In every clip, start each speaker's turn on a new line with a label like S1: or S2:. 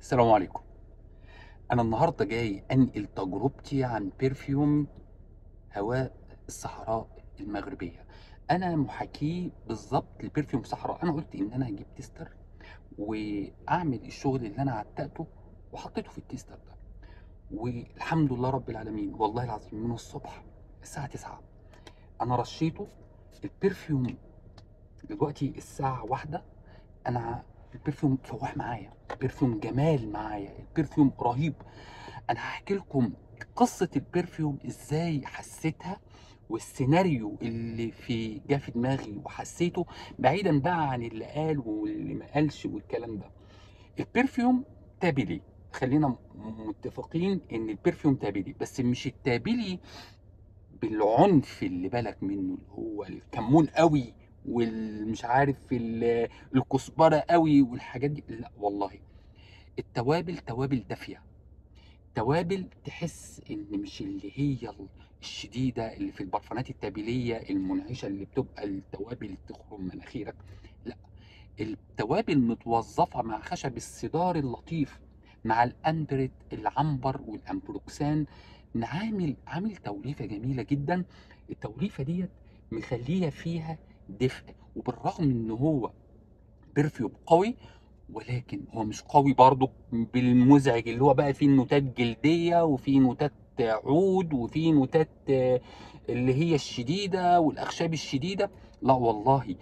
S1: السلام عليكم. أنا النهارده جاي أنقل تجربتي عن perfume هواء الصحراء المغربية. أنا محاكيه بالظبط ل perfume صحراء. أنا قلت إن أنا هجيب tester وأعمل الشغل اللي أنا عتقته وحطيته في ال tester ده. والحمد لله رب العالمين والله العظيم من الصبح الساعة 9 أنا رشيته. ال perfume دلوقتي الساعة واحدة. أنا ال perfume فواح معايا. ال perfume جمال معايا ال perfume رهيب. أنا هحكي لكم قصة ال perfume إزاي حسيتها والسيناريو اللي في جه في دماغي وحسيته بعيدا بقى عن اللي قال واللي ما قالش والكلام ده. ال perfume توابلي. خلينا متفقين إن ال perfume توابلي بس مش التوابلي بالعنف اللي بالك منه اللي هو الكمون قوي والمش عارف ال- الكزبرة قوي والحاجات دي. لا والله. التوابل توابل دافية. توابل تحس إن مش اللي هي الشديدة اللي في البرفانات التابلية المنعشة اللي بتبقى التوابل تخرم مناخيرك لأ التوابل متوظفة مع خشب الصدار اللطيف مع الانبريت العنبر والأمبروكسان. عامل عامل توليفة جميلة جدا. التوليفة ديت مخليه فيها دفء وبالرغم إن هو perfume قوي ولكن هو مش قوي برضه بالمزعج اللي هو بقى فيه نوتات جلدية وفيه نوتات عود وفيه نوتات آه، اللي هي الشديدة والأخشاب الشديدة. لا والله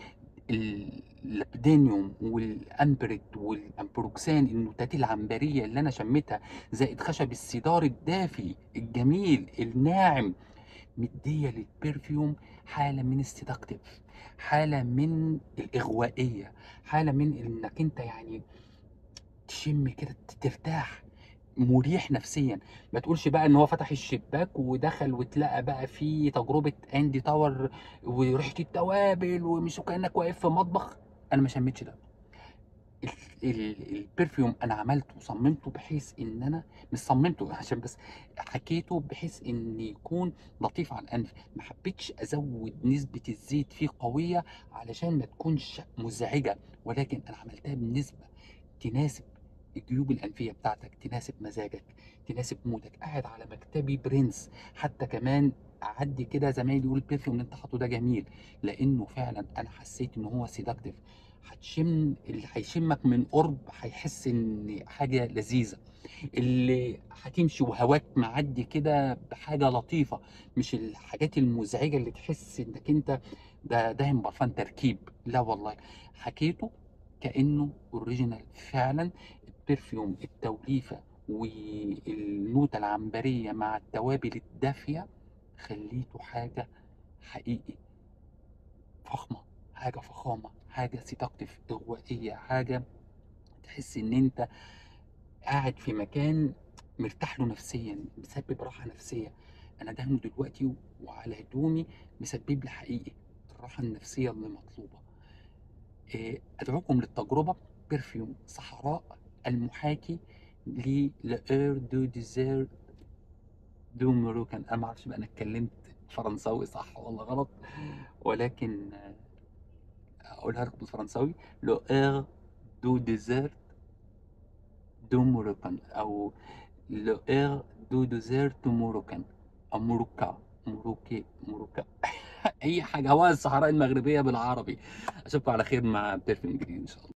S1: ال labdanum وال ambrette وال ambroxan النوتات العنبرية اللي أنا شميتها زائد خشب ال cedar الدافي الجميل الناعم مدية لل perfume حالة من ال seductive حالة من الإغوائية حالة من إنك أنت يعني تشم كده ترتاح مريح نفسيا. ما تقولش بقى إن هو فتح الشباك ودخل واتلقى بقى في تجربة اندي تاور وريحة التوابل ومش كانك واقف في مطبخ. أنا ما شميتش ده. ال perfume أنا عملته وصممته بحيث إن أنا مش صممته عشان بس حاكيته بحيث إن يكون لطيف على الأنف. ما حبيتش أزود نسبة الزيت فيه قوية علشان ما تكونش مزعجة ولكن أنا عملتها بنسبة تناسب الجيوب الأنفية بتاعتك تناسب مزاجك تناسب mood ك. قاعد على مكتبي برنس. حتى كمان أعدي كده زمايلي يقول ال perfume اللي أنت حاطه ده جميل لأنه فعلا أنا حسيت إن هو seductive هتشم اللي هيشمك من قرب هيحس إن حاجة لذيذة. اللي هتمشي وهواك معدي كده بحاجة لطيفة مش الحاجات المزعجة اللي تحس إنك أنت ده داهن برفان تركيب. لا والله حاكيته كأنه original فعلا ال perfume التوليفة والنوتة العنبرية مع التوابل الدافية خليته حاجة حقيقي. فخمة حاجة فخامة. حاجة seductive إغوائية حاجة؟ تحس إن أنت قاعد في مكان مرتاح له نفسيا مسبب راحة نفسية. أنا دهنه دلوقتي وعلى هدومي مسبب لي حقيقي الراحة النفسية اللي مطلوبة. إيه، أدعوكم للتجربة perfume صحراء المحاكي ل L'air du désert du marocain أنا معرفش بقى أنا اتكلمت فرنساوي صح ولا غلط ولكن أقولها لكم بالفرنساوي. Le air du désert du marocain أو le air du désert du marocain أو maroca maroqui maroca. أي حاجة هواء الصحراء المغربية بالعربي. أشوفكم على خير مع perfume جديد إن شاء الله.